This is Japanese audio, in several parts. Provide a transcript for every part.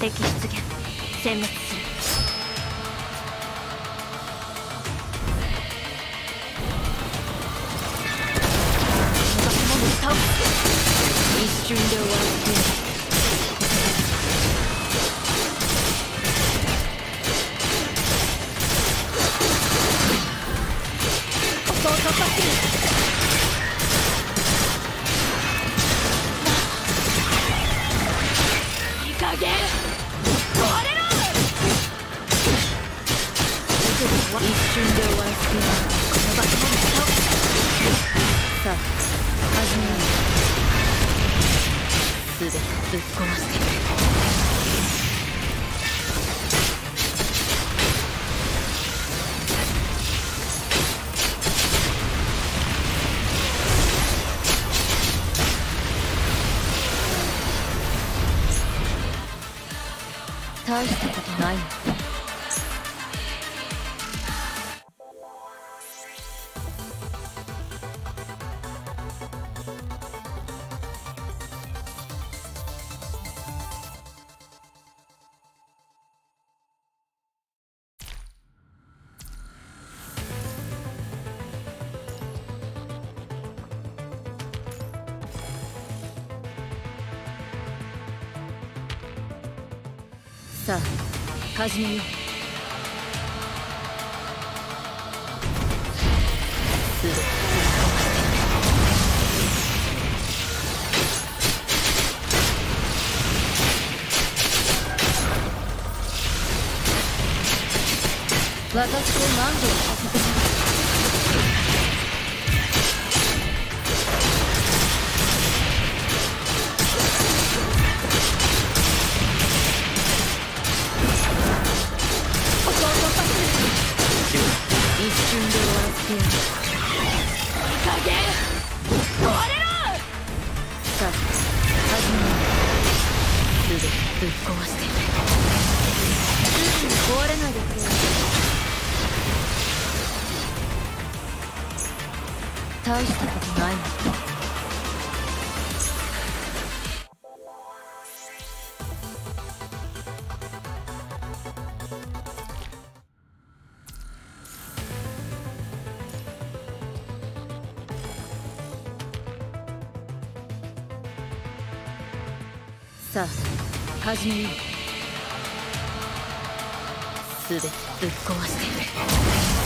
敵出現殲滅する一瞬で終わってやる一瞬で終わらせてやるこの場所までさあ始めようすべてぶっ壊してやる大したことないの。さあ始めよう。すべて私を満足さあ始めようぶっ壊してすぐに壊れないでくれ大したことないのさあ始めよう。全てぶっ壊して。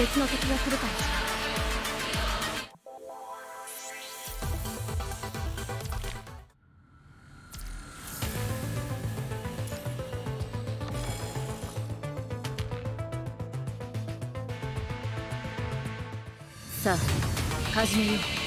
別の敵が来るかもしれないさあ始めよう。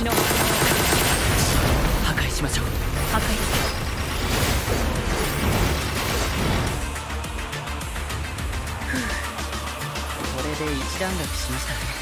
敵の破壊しましょう。破壊。これで一段落しましたね。